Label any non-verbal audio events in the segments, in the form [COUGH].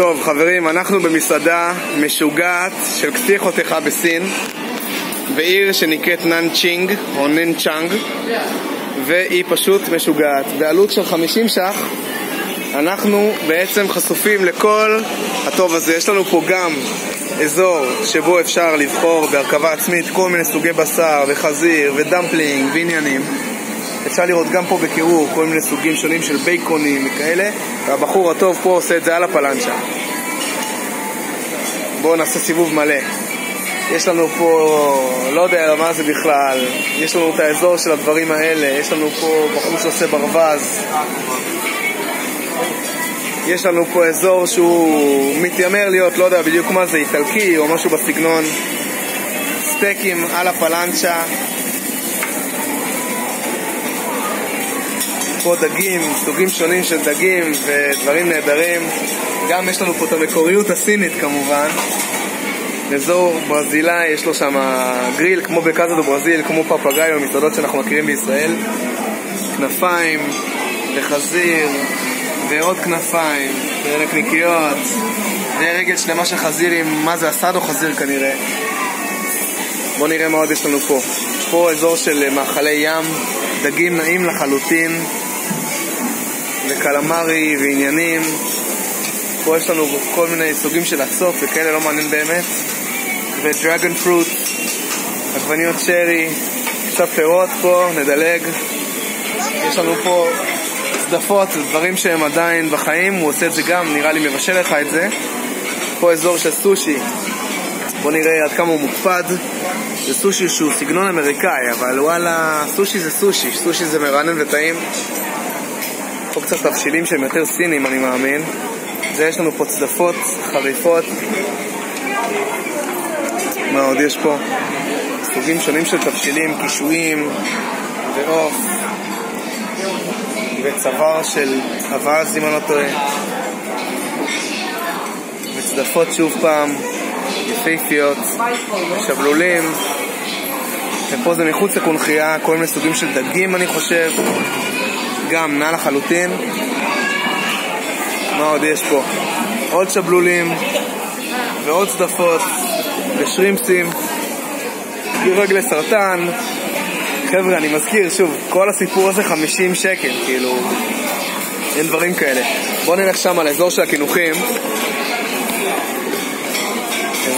טוב, חברים, אנחנו במסעדה משוגעת של קצי חותכה בסין, בעיר שנקראת נאנצ'ינג, או ננצ'אנג, והיא פשוט משוגעת. בעלות של 50 ש"ח, אנחנו בעצם חשופים לכל הטוב הזה. יש לנו פה גם אזור שבו אפשר לבחור בהרכבה עצמית כל מיני סוגי בשר וחזיר ו dumpling ועניינים. אפשר לראות גם פה בקירור כל מיני סוגים שונים של בייקונים וכאלה, והבחור הטוב פה עושה את זה על הפלנצ'ה. בואו נעשה סיבוב מלא. יש לנו פה, לא יודע מה זה בכלל, יש לנו את האזור של הדברים האלה, יש לנו פה בחור שעושה ברווז, יש לנו פה אזור שהוא מתיימר להיות, לא יודע בדיוק מה זה, איטלקי או משהו בסגנון, סטייקים על הפלנצ'ה, פה דגים, סוגים שונים של דגים ודברים נהדרים. גם יש לנו פה את המקוריות הסינית כמובן. אזור ברזילאי, יש לו שם גריל כמו בקאזה דו ברזיל, כמו פפגאיו, מסעדות שאנחנו מכירים בישראל. כנפיים וחזיר ועוד כנפיים ונקניקיות ורגל שלמה של חזיר עם מה זה אסדו חזיר כנראה. בואו נראה מה עוד יש לנו פה. פה אזור של מאכלי ים, דגים נעים לחלוטין. וקלמרי ועניינים. פה יש לנו כל מיני סוגים של הצוף וכאלה, לא מעניין באמת. ודרגון פרוט, עגבניות שרי, קצת פירות פה, נדלג. יש לנו פה צדפות, דברים שהם עדיין בחיים, הוא עושה את זה גם, נראה לי מבשל לך את זה. פה אזור של סושי, בוא נראה עד כמה הוא מוקפד. זה סושי שהוא סגנון אמריקאי, אבל וואלה, סושי זה סושי, סושי זה מרענן וטעים. פה קצת תבשילים שהם יותר סינים, אני מאמין. זה יש לנו פה צדפות חריפות. מה עוד יש פה? סוגים שונים של תבשילים, קישואים ועוף וצוואר של אבז, אם אני לא טועה. וצדפות שוב פעם, יפהפיות, שבלולים. ופה זה מחוץ לקונכייה, כל מיני סוגים של דגים אני חושב. גם נע לחלוטין. מה עוד יש פה? עוד שבלולים ועוד צדפות ושרימפסים, רגלי סרטן. חבר'ה, אני מזכיר, שוב, כל הסיפור הזה 50 שקל, כאילו, אין דברים כאלה. בואו נלך שם על האזור של הקינוחים.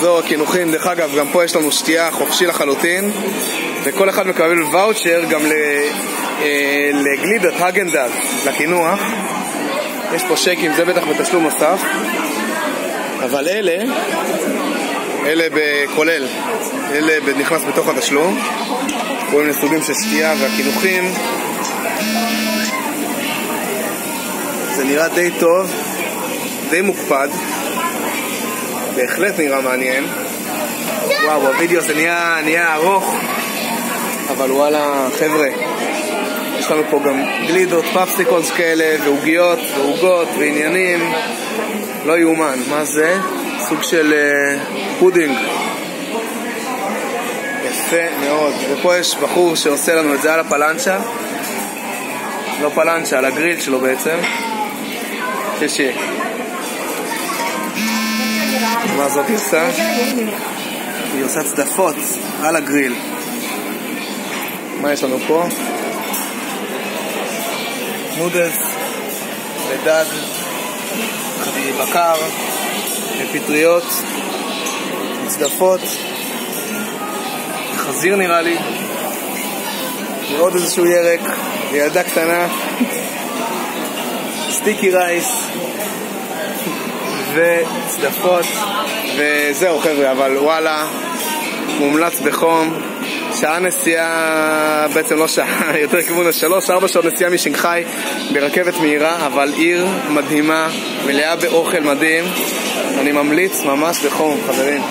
אזור הקינוחים, דרך אגב, גם פה יש לנו שתייה חופשי לחלוטין, וכל אחד מקבל ואוצ'ר גם אה, לגלידת הגנדל, לקינוח. יש פה שקים, זה בטח בתשלום נוסף. אבל אלה, אלה בכולל, אלה נכנס בתוך התשלום. כל מיני סוגים של שתייה והקינוחים. זה נראה די טוב, די מוקפד. בהחלט נראה מעניין. וואו, בווידאו זה נהיה, נהיה ארוך, אבל וואלה, חבר'ה, יש לנו פה גם גלידות, popsicles כאלה, ועוגיות, ועוגות, ועניינים. לא יאומן. מה זה? סוג של uh, פודינג. יפה מאוד. ופה יש בחור שעושה לנו את זה על הפלנצ'ה. לא פלנצ'ה, על הגריל שלו בעצם. שישי. מה זאת עושה? היא עושה צדפות על הגריל. מה יש לנו פה? נודלס ודג, בקר, פטריות, צדפות, חזיר נראה לי, ועוד איזשהו ירק, וילדה קטנה, [LAUGHS] סטיקי רייס, וצדפות, וזהו חבר'ה, אבל וואלה, מומלץ בחום. שעה נסיעה, בעצם לא שעה, [LAUGHS] יותר כיוון השלוש, ארבע שעות נסיעה משנגחאי ברכבת מהירה, אבל עיר מדהימה, מלאה באוכל מדהים. אני ממליץ ממש בחום, חברים.